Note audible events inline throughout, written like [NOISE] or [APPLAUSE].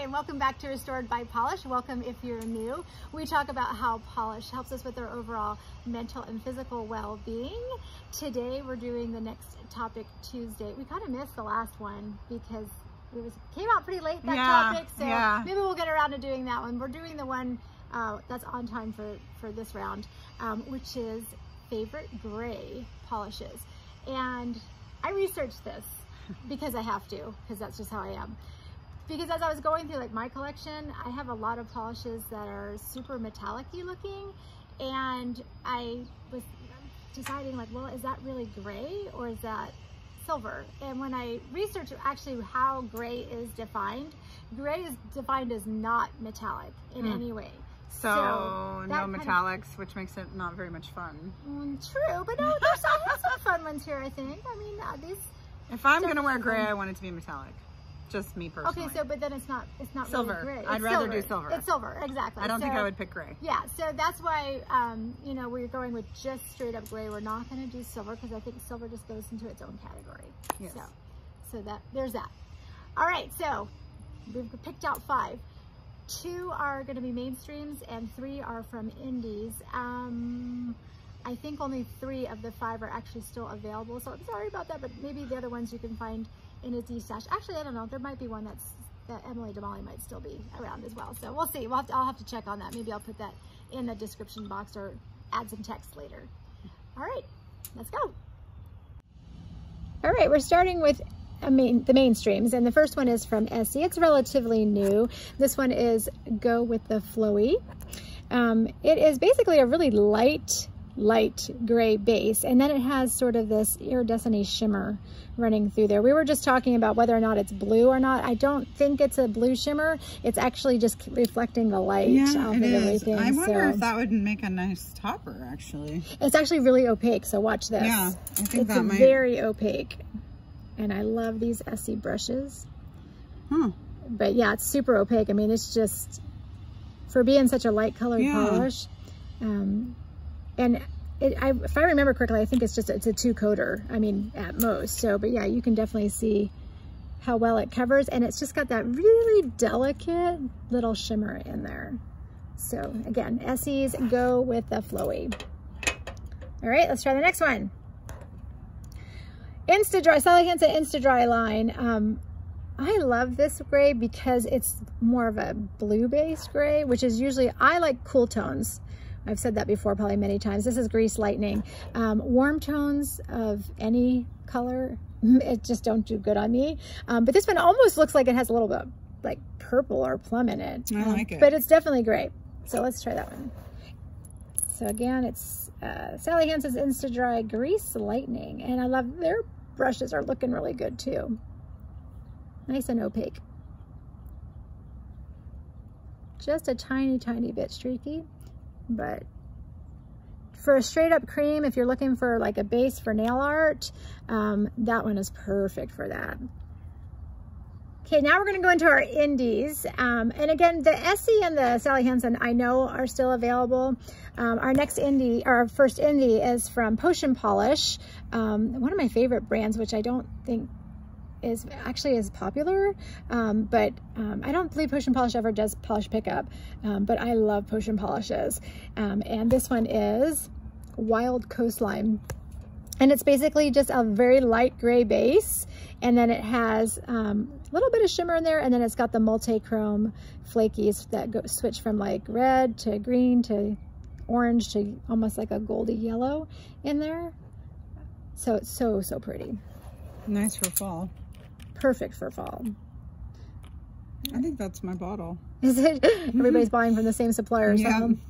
and welcome back to Restored by Polish. Welcome if you're new. We talk about how polish helps us with our overall mental and physical well-being. Today we're doing the next topic Tuesday. We kind of missed the last one because it was came out pretty late that Yeah, topic, so yeah. maybe we'll get around to doing that one. We're doing the one uh, that's on time for for this round, um, which is favorite gray polishes. And I researched this because I have to, because that's just how I am. Because as I was going through like my collection, I have a lot of polishes that are super metallic-y looking, and I was deciding like, well, is that really gray or is that silver? And when I researched actually how gray is defined, gray is defined as not metallic in Hmm. any way. So, that no kind of- metallics, which makes it not very much fun. Mm, true, but no, there's some fun ones here. I think. I mean, uh, these. If I'm gonna wear gray, I want it to be metallic. Just me personally. Okay, so but then it's not. It's not Silver. Really gray. I'd rather do silver. It's silver, exactly. I don't think I would pick gray. Yeah, so that's why um, you know we're going with just straight up gray. We're not going to do silver because I think silver just goes into its own category. Yes. So, so that there's that. All right, so we've picked out five. Two are going to be mainstreams and three are from indies. Um, I think only three of the five are actually still available. So I'm sorry about that, but maybe the other ones you can find in a destash. Actually, I don't know. There might be one that's that Emily de Molly might still be around as well. So we'll see. We'll have to, I'll have to check on that. Maybe I'll put that in the description box or add some text later. All right, let's go. All right, we're starting with a main, the mainstreams, and the first one is from Essie. It's relatively new. This one is Go with the Flowy. Um, it is basically a really light, light gray base, and then it has sort of this iridescent shimmer running through there. We were just talking about whether or not it's blue or not. I don't think it's a blue shimmer. It's actually just reflecting the light off of everything. I wonder so. if that would make a nice topper, actually. It's actually really opaque, so watch this. Yeah, I think it's that might- very opaque. And I love these Essie brushes. Huh. But yeah, it's super opaque. I mean, it's just, for being such a light colored Yeah. polish. Um, and it, I, if I remember correctly, I think it's just, it's a two coater. I mean, at most. So, but yeah, you can definitely see how well it covers. And it's just got that really delicate little shimmer in there. So again, Essie's go with the flowy. All right, let's try the next one. Insta-Dry, Hansen Insta-Dry line. Um, I love this gray because it's more of a blue-based gray, which is usually, I like cool tones. I've said that before probably many times. This is Grease Lightning. Um, warm tones of any color, [LAUGHS] it just don't do good on me. Um, but this one almost looks like it has a little bit of, like purple or plum in it. I Um, like it. But it's definitely great. So let's try that one. So again, it's uh, Sally Hansen's Insta-Dry Grease Lightning. And I love their brushes are looking really good too. Nice and opaque. Just a tiny, tiny bit streaky, but for a straight up cream, if you're looking for like a base for nail art, um, that one is perfect for that. Okay, now we're gonna go into our indies. Um, and again, the Essie and the Sally Hansen I know are still available. Um, our next indie, our first indie is from Potion Polish, um, one of my favorite brands, which I don't think is actually as popular, um, but um, I don't believe Potion Polish ever does polish pickup, um, but I love Potion Polishes. Um, and this one is Wild Coastline. And it's basically just a very light gray base. And then it has um, a little bit of shimmer in there. And then it's got the multi-chrome flakies that go switch from like red to green to orange to almost like a goldy yellow in there. So it's so, so pretty. Nice for fall. Perfect for fall. I think that's my bottle. Is it? [LAUGHS] Everybody's buying from the same supplier or Yeah. something.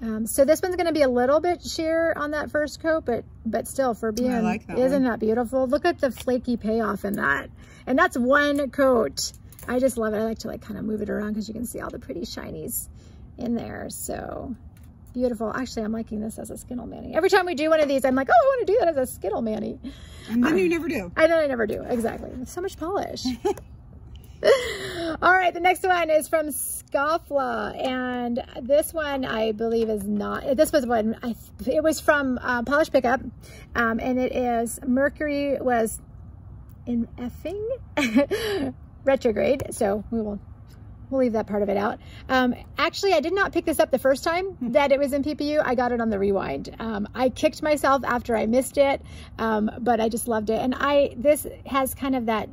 Um, so this one's going to be a little bit sheer on that first coat, but but still for being, like that isn't one. that beautiful? Look at the flaky payoff in that. And that's one coat. I just love it. I like to like kind of move it around because you can see all the pretty shinies in there. So beautiful. Actually, I'm liking this as a Skittle Manny. Every time we do one of these, I'm like, oh, I want to do that as a Skittle Manny. And then you never do. I know I never do. Exactly. With so much polish. [LAUGHS] All right, the next one is from Scofflaw, and this one I believe is not. This was one I. It was from uh, Polish Pickup, um, and it is Mercury was in effing [LAUGHS] retrograde. So we will we'll leave that part of it out. Um, actually, I did not pick this up the first time that it was in PPU. I got it on the rewind. Um, I kicked myself after I missed it, um, but I just loved it. And I this has kind of that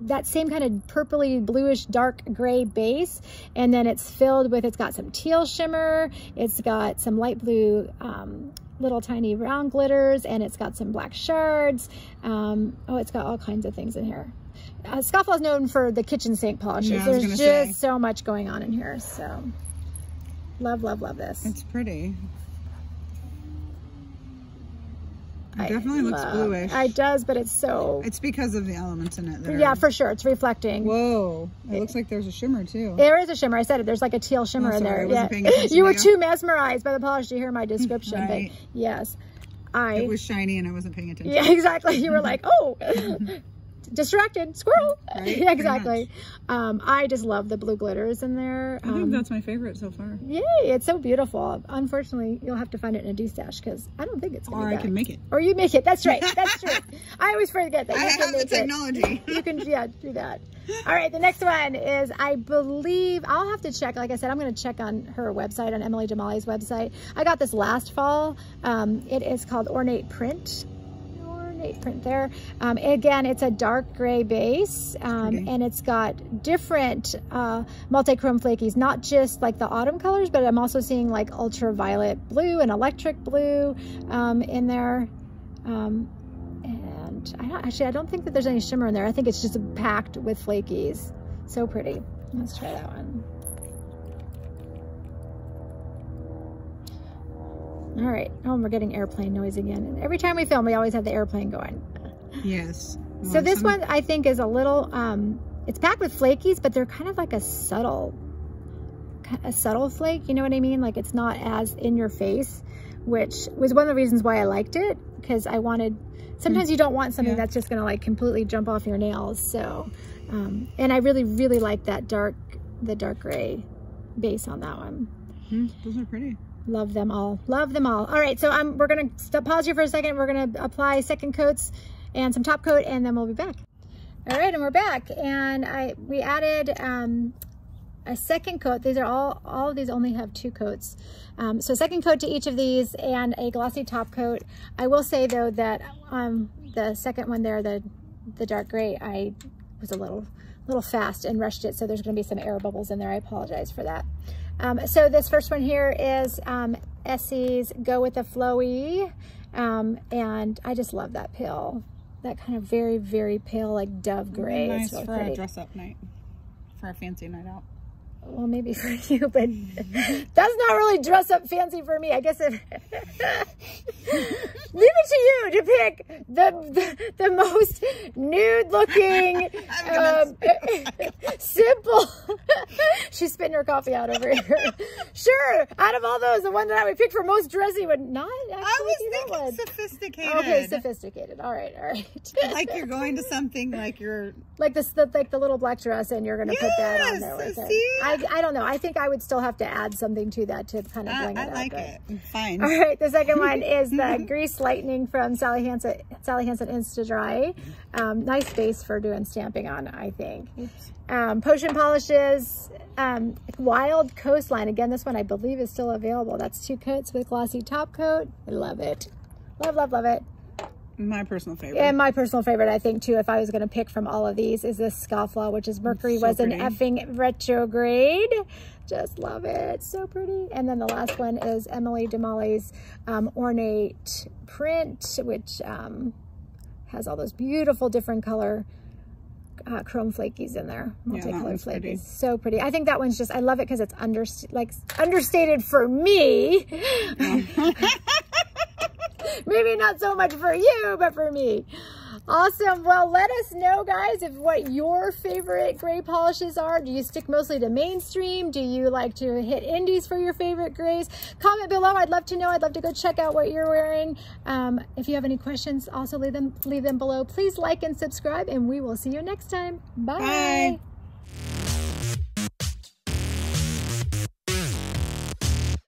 that same kind of purpley bluish dark gray base and then it's filled with it's got some teal shimmer it's got some light blue um, little tiny round glitters and it's got some black shards um, oh it's got all kinds of things in here uh, Scofflaw is known for the kitchen sink polishes Yeah, there's just say. so much going on in here so love love love this It's pretty. It I definitely looks bluish. it does but it's so It's because of the elements in it. That yeah for sure it's reflecting Whoa. It looks like there's a shimmer too. There is a shimmer. I said it. There's like a teal shimmer Oh, in sorry, I there. Yeah. [LAUGHS] You were too mesmerized by the polish to hear my [LAUGHS] description. Right. But yes, I. It was shiny and I wasn't paying attention. yeah, [LAUGHS] exactly. You were like, oh, distracted, squirrel. Right, [LAUGHS] exactly. Um, I just love the blue glitters in there. I think Um, that's my favorite so far. yay, it's so beautiful. Unfortunately, you'll have to find it in a destash because I don't think it's going Or to I back. can make it. Or you make it. That's right. [LAUGHS] That's true. I always forget that I you have can the it. technology. [LAUGHS] You can, yeah, do that. All right, the next one is, I believe, I'll have to check. Like I said, I'm going to check on her website, on Emily de Molly's website. I got this last fall. Um, it is called Ornate Print. Print there. Um, again, it's a dark gray base, um, Pretty. and it's got different uh, multi-chrome flakies, not just like the autumn colors, but I'm also seeing like ultraviolet blue and electric blue um, in there. Um, and I don't, actually, I don't think that there's any shimmer in there. I think it's just packed with flakies. So pretty. Let's try that one. All right. Oh, we're getting airplane noise again. And every time we film, we always have the airplane going. Yes. So this one I think is a little, um, it's packed with flakies, but they're kind of like a subtle, a subtle flake. You know what I mean? Like it's not as in your face, which was one of the reasons why I liked it because I wanted, sometimes you don't want something Yeah. that's just going to like completely jump off your nails. So, um, and I really, really like that dark, the dark gray base on that one. Hmm, those are pretty. Love them all. Love them all. All right, so we're gonna stop, pause here for a second. We're gonna apply second coats and some top coat, and then we'll be back. All right, and we're back. And I we added um, a second coat. These are all all of these only have two coats. Um, so second coat to each of these and a glossy top coat. I will say though that um, the second one there, the the dark gray, I was a little little fast and rushed it, so there's going to be some air bubbles in there. I apologize for that. Um, so this first one here is um, Essie's Go With The Flowy, um, and I just love that pale. That kind of very, very pale, like dove gray. nice really for pretty. a dress up night. For a fancy night out. Well, maybe [LAUGHS] for you, but that's not really dress up fancy for me. I guess if [LAUGHS] leave it to you to pick the the, the most nude looking, [LAUGHS] um, simple. She's spitting her coffee out over here. sure, out of all those, the one that I would pick for most dressy would not actually I was be that thinking one. sophisticated. Okay, sophisticated. All right, all right. like you're going to something like you're like this, the, like the little black dress, and you're gonna put that on there Yes, with it. see? I, I don't know. I think I would still have to add something to that to kind of I, bring I it like up. but- it. Fine. All right, the second one [LAUGHS] is the Grease Lightning from Sally Hansen, Sally Hansen Insta Dry. Um, nice base for doing stamping on, I think. Um, Potion Polishes, um, Wild Coastline. Again, this one I believe is still available. That's two coats with glossy top coat. I love it. Love, love, love it. My personal favorite. And my personal favorite, I think, too, if I was going to pick from all of these, is this Scofflaw, which is Mercury So was an effing retrograde. Just love it. So pretty. And then the last one is Emily de Molly's um, Ornate Print, which um, has all those beautiful different color uh, chrome flakies in there. Yeah, Multicolored pretty. flakies. So pretty. I think that one's just, I love it because it's under, like understated for me. [LAUGHS] [LAUGHS] Maybe not so much for you, but for me. Awesome. Well, let us know, guys, if what your favorite gray polishes are. Do you stick mostly to mainstream? Do you like to hit indies for your favorite grays? Comment below. I'd love to know. I'd love to go check out what you're wearing. Um, if you have any questions, also leave them leave them below. Please like and subscribe, and we will see you next time. Bye. Bye.